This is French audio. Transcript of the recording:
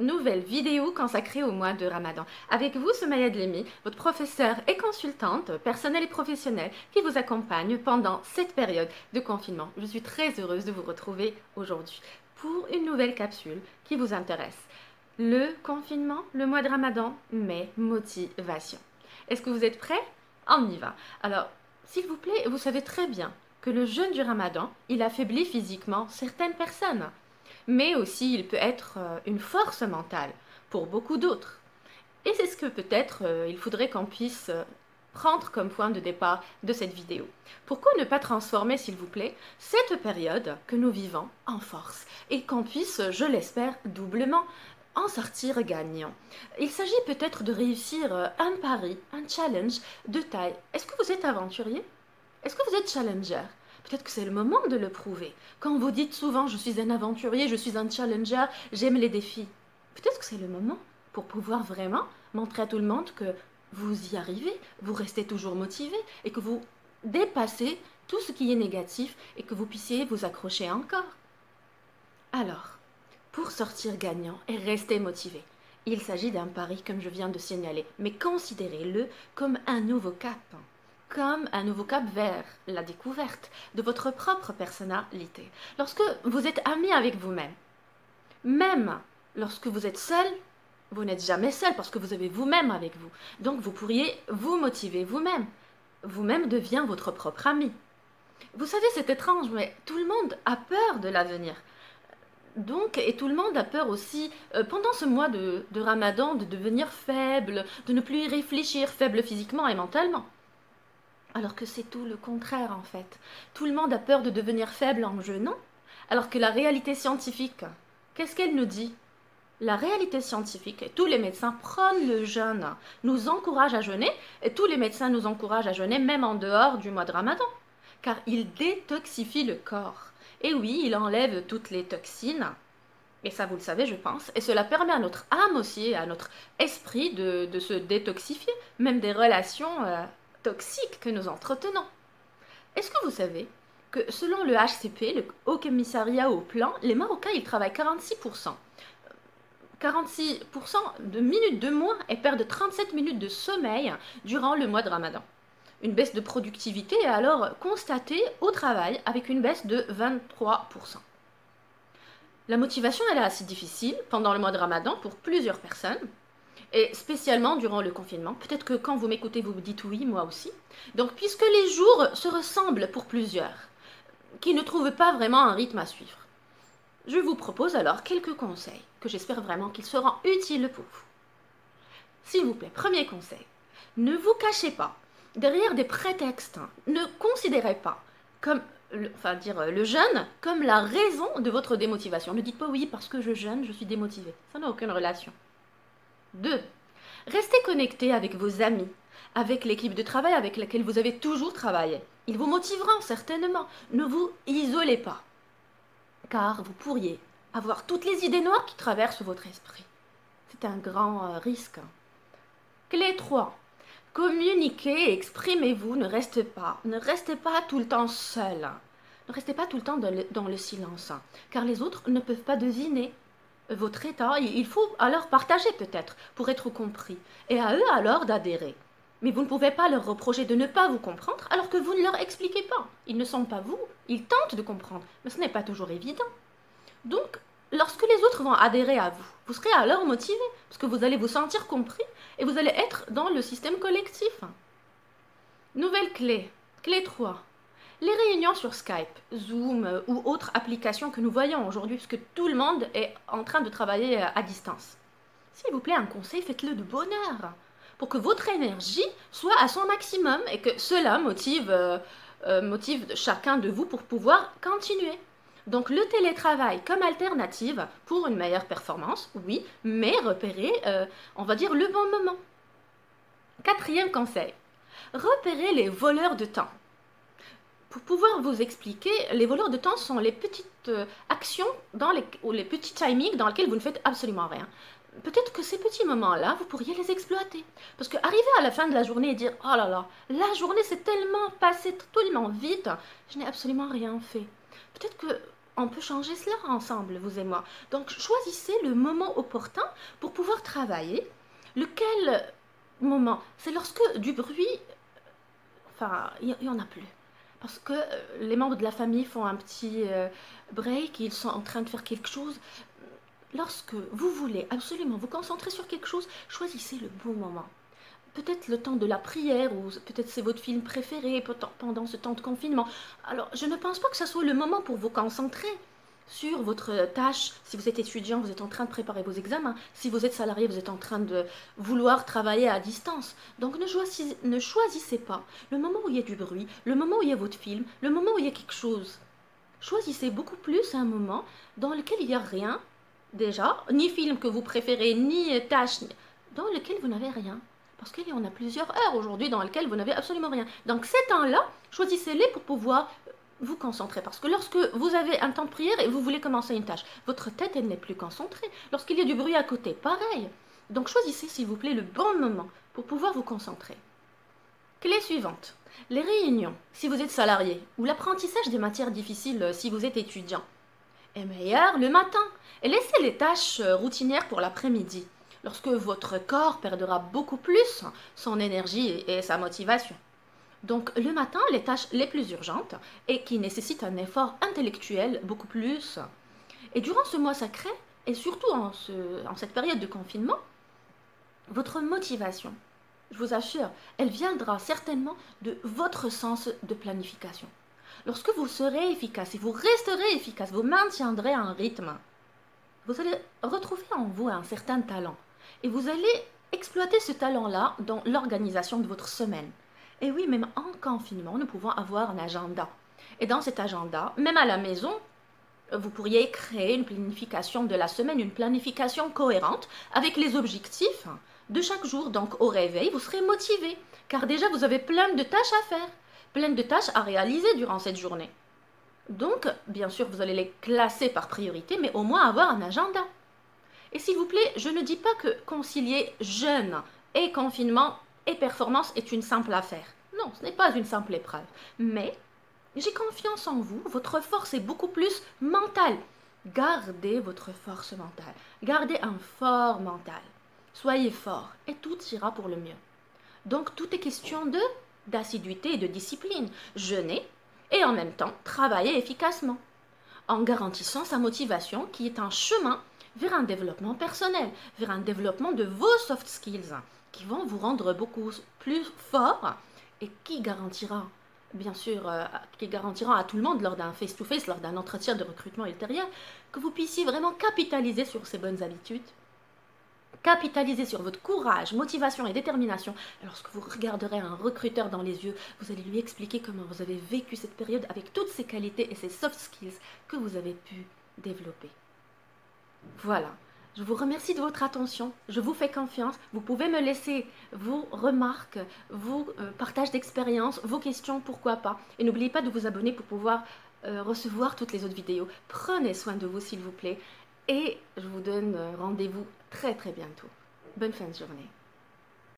nouvelle vidéo consacrée au mois de Ramadan. Avec vous, Somaya Dlemi, votre professeure et consultante personnelle et professionnelle qui vous accompagne pendant cette période de confinement. Je suis très heureuse de vous retrouver aujourd'hui pour une nouvelle capsule qui vous intéresse. Le confinement, le mois de Ramadan, mais motivation. Est-ce que vous êtes prêts? On y va. Alors, s'il vous plaît, vous savez très bien que le jeûne du ramadan, il affaiblit physiquement certaines personnes, mais aussi il peut être euh, une force mentale pour beaucoup d'autres. Et c'est ce que peut-être euh, il faudrait qu'on puisse euh, prendre comme point de départ de cette vidéo. Pourquoi ne pas transformer, s'il vous plaît, cette période que nous vivons en force et qu'on puisse, je l'espère, doublement en sortir gagnant? Il s'agit peut-être de réussir un pari, un challenge de taille. Est-ce que vous êtes aventurier? Est-ce que vous êtes challenger? Peut-être que c'est le moment de le prouver. Quand vous dites souvent je suis un aventurier, je suis un challenger, j'aime les défis. Peut-être que c'est le moment pour pouvoir vraiment montrer à tout le monde que vous y arrivez, vous restez toujours motivé et que vous dépassez tout ce qui est négatif et que vous puissiez vous accrocher encore. Alors, pour sortir gagnant et rester motivé, il s'agit d'un pari comme je viens de signaler, mais considérez-le comme un nouveau cap comme un nouveau cap vers la découverte de votre propre personnalité. Lorsque vous êtes ami avec vous-même, même lorsque vous êtes seul, vous n'êtes jamais seul parce que vous avez vous-même avec vous. Donc vous pourriez vous motiver vous-même. Vous-même devient votre propre ami. Vous savez, c'est étrange, mais tout le monde a peur de l'avenir. Donc, et tout le monde a peur aussi, euh, pendant ce mois de, de ramadan, de devenir faible, de ne plus y réfléchir, faible physiquement et mentalement. Alors que c'est tout le contraire en fait. Tout le monde a peur de devenir faible en jeûnant, alors que la réalité scientifique, qu'est-ce qu'elle nous dit? La réalité scientifique, tous les médecins prônent le jeûne, nous encouragent à jeûner, et tous les médecins nous encouragent à jeûner même en dehors du mois de Ramadan, car il détoxifie le corps. Et oui, il enlève toutes les toxines, et ça vous le savez je pense, et cela permet à notre âme aussi, à notre esprit de, se détoxifier, même des relations euh, toxiques que nous entretenons. Est-ce que vous savez que selon le HCP, le Haut Commissariat au Plan, les Marocains ils travaillent 46%. 46% de minutes de moins et perdent 37 minutes de sommeil durant le mois de Ramadan. Une baisse de productivité est alors constatée au travail avec une baisse de 23%. La motivation elle est assez difficile pendant le mois de Ramadan pour plusieurs personnes et spécialement durant le confinement. Peut-être que quand vous m'écoutez, vous vous dites oui, moi aussi. Donc, puisque les jours se ressemblent pour plusieurs, qui ne trouvent pas vraiment un rythme à suivre, je vous propose alors quelques conseils que j'espère vraiment qu'ils seront utiles pour vous. S'il vous plaît, premier conseil, ne vous cachez pas derrière des prétextes. Ne considérez pas comme dire le jeûne comme la raison de votre démotivation. Ne dites pas oui parce que je jeûne, je suis démotivé. Ça n'a aucune relation. 2. Restez connecté avec vos amis, avec l'équipe de travail avec laquelle vous avez toujours travaillé. Ils vous motiveront certainement. Ne vous isolez pas, car vous pourriez avoir toutes les idées noires qui traversent votre esprit. C'est un grand euh, risque. Clé 3. Communiquez, exprimez-vous, ne restez pas, ne restez pas tout le temps seul. Ne restez pas tout le temps dans le silence, car les autres ne peuvent pas deviner votre état, il faut alors partager peut-être pour être compris, et à eux alors d'adhérer. Mais vous ne pouvez pas leur reprocher de ne pas vous comprendre alors que vous ne leur expliquez pas. Ils ne sont pas vous, ils tentent de comprendre, mais ce n'est pas toujours évident. Donc, lorsque les autres vont adhérer à vous, vous serez alors motivé, parce que vous allez vous sentir compris et vous allez être dans le système collectif. Nouvelle clé, clé 3. Les réunions sur Skype, Zoom euh, ou autres applications que nous voyons aujourd'hui, puisque tout le monde est en train de travailler euh, à distance. S'il vous plaît, un conseil, faites-le de bonheur, pour que votre énergie soit à son maximum et que cela motive, euh, motive chacun de vous pour pouvoir continuer. Donc le télétravail comme alternative pour une meilleure performance, oui, mais repérer, on va dire, le bon moment. Quatrième conseil, repérer les voleurs de temps. Pour pouvoir vous expliquer, les voleurs de temps sont les petites euh, actions dans les, ou les petits timings dans lesquels vous ne faites absolument rien. Peut-être que ces petits moments-là, vous pourriez les exploiter. Parce que arriver à la fin de la journée et dire Oh là là, la journée s'est tellement passée tellement vite, je n'ai absolument rien fait. Peut-être que on peut changer cela ensemble, vous et moi. Donc choisissez le moment opportun pour pouvoir travailler. Lequel moment? C'est lorsque du bruit, enfin, il n'y en a plus. Parce que euh, les membres de la famille font un petit euh, break, ils sont en train de faire quelque chose. Lorsque vous voulez absolument vous concentrer sur quelque chose, choisissez le bon moment peut-être le temps de la prière, ou peut-être c'est votre film préféré pendant ce temps de confinement. Alors, je ne pense pas que ce soit le moment pour vous concentrer sur votre tâche. Si vous êtes étudiant, vous êtes en train de préparer vos examens. Si vous êtes salarié, vous êtes en train de vouloir travailler à distance. Donc ne choisissez, pas le moment où il y a du bruit, le moment où il y a votre film, le moment où il y a quelque chose. Choisissez beaucoup plus un moment dans lequel il n'y a rien, déjà, ni film que vous préférez, ni tâche, dans lequel vous n'avez rien. Parce qu'il y en a plusieurs heures aujourd'hui dans lesquelles vous n'avez absolument rien. Donc ces temps-là, choisissez-les pour pouvoir vous concentrer. Parce que lorsque vous avez un temps de prière et vous voulez commencer une tâche, votre tête, n'est plus concentrée. Lorsqu'il y a du bruit à côté, pareil. Donc choisissez, s'il vous plaît, le bon moment pour pouvoir vous concentrer. Clé suivante. Les réunions, si vous êtes salarié, ou l'apprentissage des matières difficiles euh, si vous êtes étudiant, est meilleur le matin. Et laissez les tâches euh, routinières pour l'après-midi lorsque votre corps perdra beaucoup plus son énergie et sa motivation. Donc le matin, les tâches les plus urgentes et qui nécessitent un effort intellectuel beaucoup plus. Et durant ce mois sacré, et surtout en, cette période de confinement, votre motivation, je vous assure, elle viendra certainement de votre sens de planification. Lorsque vous serez efficace et vous resterez efficace, vous maintiendrez un rythme, vous allez retrouver en vous un certain talent. Et vous allez exploiter ce talent-là dans l'organisation de votre semaine. Et oui, même en confinement, nous pouvons avoir un agenda. Et dans cet agenda, même à la maison, vous pourriez créer une planification de la semaine, une planification cohérente avec les objectifs de chaque jour. Donc au réveil, vous serez motivé, car déjà vous avez plein de tâches à faire, plein de tâches à réaliser durant cette journée. Donc, bien sûr, vous allez les classer par priorité, mais au moins avoir un agenda. Et s'il vous plaît, je ne dis pas que concilier jeûne et confinement et performance est une simple affaire. Non, ce n'est pas une simple épreuve. Mais j'ai confiance en vous, votre force est beaucoup plus mentale. Gardez votre force mentale. Gardez un fort mental. Soyez fort et tout ira pour le mieux. Donc tout est question de d'assiduité et de discipline. Jeûner et en même temps travailler efficacement en garantissant sa motivation qui est un chemin vers un développement personnel, vers un développement de vos soft skills qui vont vous rendre beaucoup plus fort et qui garantira, bien sûr, euh, qui garantira à tout le monde lors d'un face-to-face, lors d'un entretien de recrutement ultérieur, que vous puissiez vraiment capitaliser sur ces bonnes habitudes, capitaliser sur votre courage, motivation et détermination. Lorsque vous regarderez un recruteur dans les yeux, vous allez lui expliquer comment vous avez vécu cette période avec toutes ces qualités et ces soft skills que vous avez pu développer. Voilà. Je vous remercie de votre attention. Je vous fais confiance. Vous pouvez me laisser vos remarques, vos euh, partages d'expériences, vos questions, pourquoi pas. Et n'oubliez pas de vous abonner pour pouvoir euh, recevoir toutes les autres vidéos. Prenez soin de vous, s'il vous plaît. Et je vous donne euh, rendez-vous très très bientôt. Bonne fin de journée.